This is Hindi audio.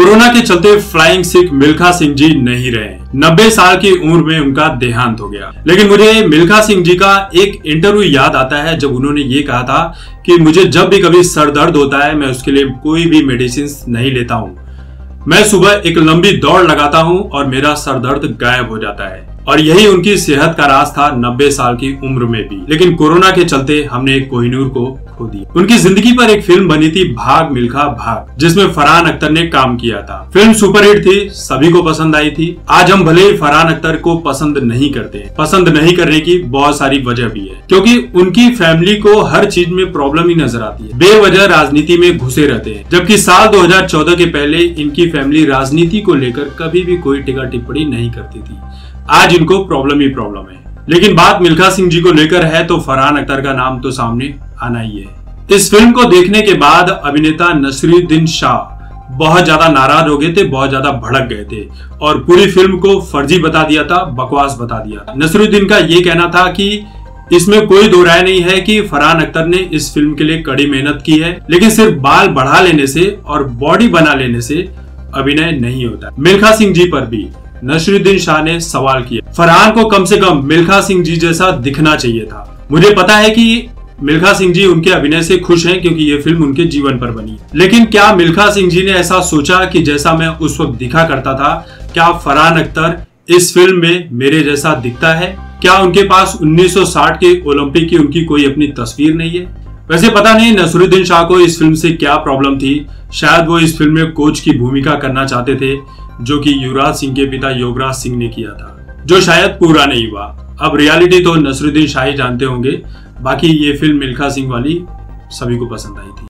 कोरोना के चलते फ्लाइंग सिख मिल्खा सिंह जी नहीं रहे। नब्बे साल की उम्र में उनका देहांत हो गया। लेकिन मुझे मिल्खा सिंह जी का एक इंटरव्यू याद आता है, जब उन्होंने ये कहा था कि मुझे जब भी कभी सर दर्द होता है, मैं उसके लिए कोई भी मेडिसिन नहीं लेता हूँ। मैं सुबह एक लंबी दौड़ लगाता हूँ और मेरा सर दर्द गायब हो जाता है। और यही उनकी सेहत का राज था नब्बे साल की उम्र में भी। लेकिन कोरोना के चलते हमने कोहिनूर को खो दी उनकी ज़िंदगी पर एक फ़िल्म बनी थी भाग मिल्खा भाग, जिसमें फरहान अख्तर ने काम किया था। फ़िल्म सुपरहिट थी, सभी को पसंद आई थी। आज हम भले ही फरहान अख्तर को पसंद नहीं करते पसंद नहीं करने की बहुत सारी वजह भी है, क्योंकि उनकी फैमिली को हर चीज़ में प्रॉब्लम ही नज़र आती है। बेवजह राजनीति में घुसे रहते हैं, जबकि साल 2014 के पहले इनकी फैमिली राजनीति को लेकर कभी भी कोई टिका टिप्पणी नहीं करती थी। आज इनको प्रॉब्लम ही प्रॉब्लम है। लेकिन बात मिल्खा सिंह जी को लेकर है तो फरहान अख्तर का नाम तो सामने आना ही है। इस फ़िल्म को देखने के बाद अभिनेता नसरुद्दीन शाह बहुत ज़्यादा नाराज़ हो गए थे, बहुत ज़्यादा भड़क गए थे और पूरी फ़िल्म को फर्जी बता दिया था, बकवास बता दिया। नसरुद्दीन का ये कहना था कि इसमें कोई दो राय नहीं है कि फरहान अख्तर ने इस फ़िल्म के लिए कड़ी मेहनत की है, लेकिन सिर्फ़ बाल बढ़ा लेने से और बॉडी बना लेने से अभिनय नहीं होता। मिल्खा सिंह जी पर भी नसरुद्दीन शाह ने सवाल किया, फरहान को कम से कम मिल्खा सिंह जी जैसा दिखना चाहिए था। मुझे पता है कि मिल्खा सिंह जी उनके अभिनय से खुश हैं क्योंकि ये फ़िल्म उनके जीवन पर बनी लेकिन क्या मिल्खा सिंह जी ने ऐसा सोचा कि जैसा मैं उस वक्त दिखा करता था, क्या फरहान अख्तर इस फ़िल्म में मेरे जैसा दिखता है? क्या उनके पास 1960 के ओलंपिक की उनकी कोई अपनी तस्वीर नहीं है? वैसे पता नहीं नसरुद्दीन शाह को इस फ़िल्म से क्या प्रॉब्लम थी। शायद वो इस फ़िल्म में कोच की भूमिका करना चाहते थे जो कि युवराज सिंह के पिता योगराज सिंह ने किया था, जो शायद पूरा नहीं हुआ। अब रियलिटी तो नसरुद्दीन शाही जानते होंगे, बाकी ये फ़िल्म मिल्खा सिंह वाली सभी को पसंद आई थी।